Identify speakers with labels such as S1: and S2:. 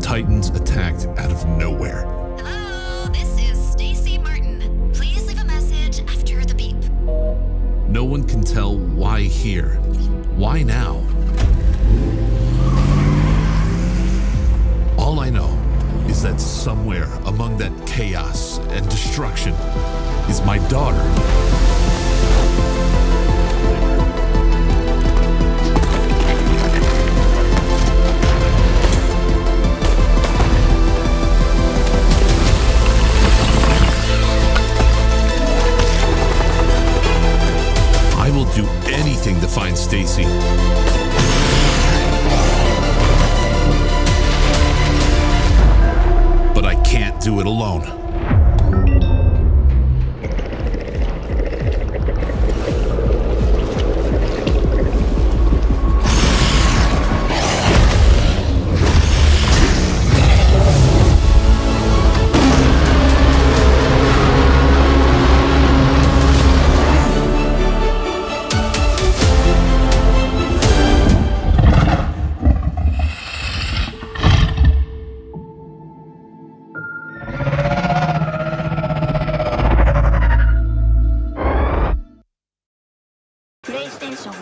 S1: Titans attacked out of nowhere.
S2: Hello, this is Stacy Martin. Please leave a message after the beep.
S1: No one can tell why here. Why now? All I know is that somewhere among that chaos and destruction is my daughter. Do anything to find Stacy. But I can't do it alone. 英雄。